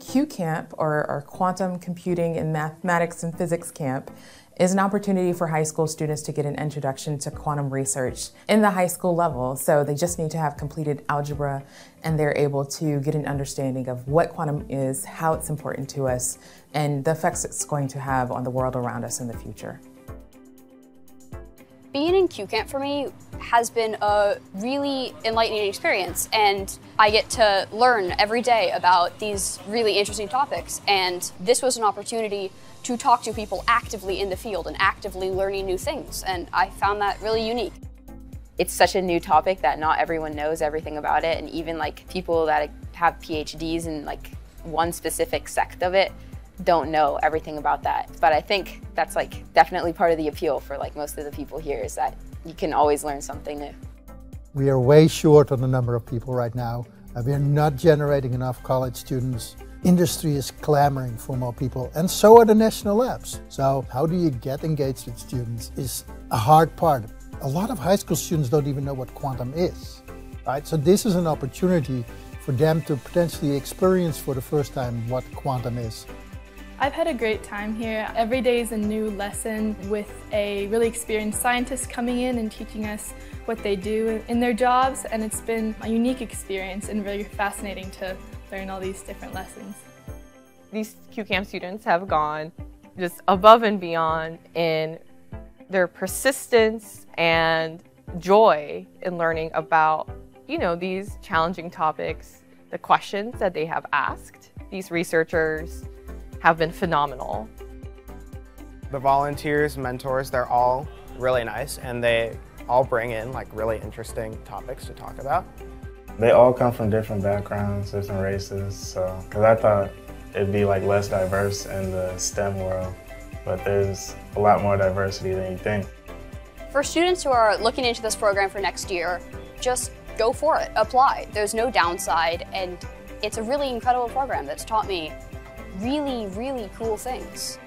Q Camp, or, or Quantum Computing and Mathematics and Physics Camp, is an opportunity for high school students to get an introduction to quantum research in the high school level. So they just need to have completed algebra and they're able to get an understanding of what quantum is, how it's important to us, and the effects it's going to have on the world around us in the future. Being in Q Camp for me has been a really enlightening experience and I get to learn every day about these really interesting topics and this was an opportunity to talk to people actively in the field and actively learning new things and I found that really unique. It's such a new topic that not everyone knows everything about it and even like people that have PhDs in like one specific sect of it don't know everything about that. But I think that's like definitely part of the appeal for like most of the people here is that you can always learn something new. We are way short on the number of people right now. Uh, we are not generating enough college students. Industry is clamoring for more people, and so are the national labs. So, how do you get engaged with students is a hard part. A lot of high school students don't even know what quantum is. Right? So, this is an opportunity for them to potentially experience for the first time what quantum is. I've had a great time here. Every day is a new lesson with a really experienced scientist coming in and teaching us what they do in their jobs and it's been a unique experience and really fascinating to learn all these different lessons. These QCamp students have gone just above and beyond in their persistence and joy in learning about, you know, these challenging topics, the questions that they have asked. These researchers have been phenomenal. The volunteers, mentors, they're all really nice and they all bring in like really interesting topics to talk about. They all come from different backgrounds, different races, so, because I thought it'd be like less diverse in the STEM world, but there's a lot more diversity than you think. For students who are looking into this program for next year, just go for it, apply. There's no downside and it's a really incredible program that's taught me really, really cool things.